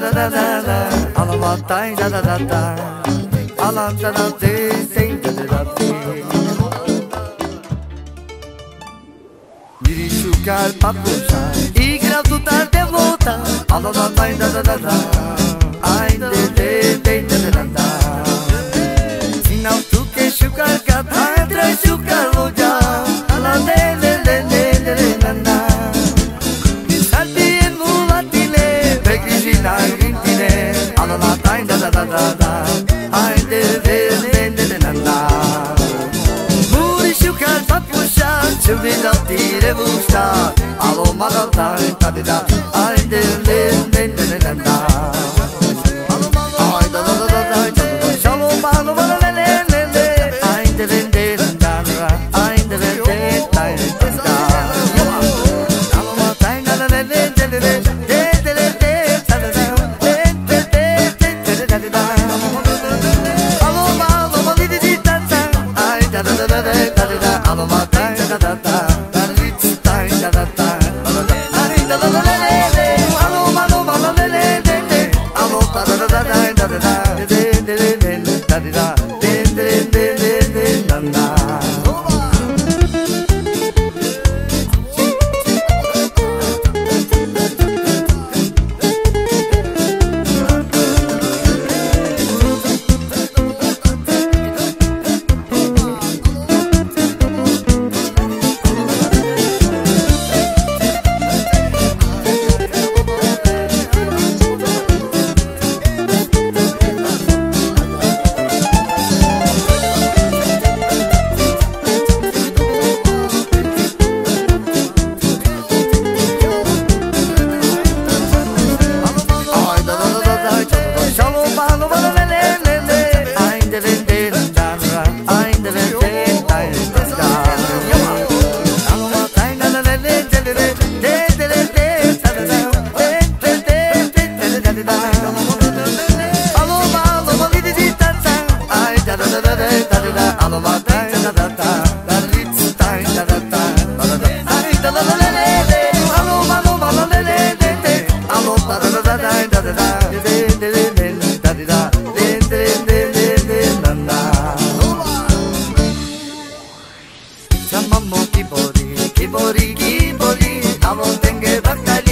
da da da da da Alamatay da da da da Alam da da de sen da da da Biri şu gel patlıca İyi biraz tutar de volta Alamatay da da da da Ay de de de de da da da Subito ti rebusta, a lo magalta, ta ti da, ai de le, ne, ne, da da da. Tamam mı kibori, kibori, kibori Avon tenge bakali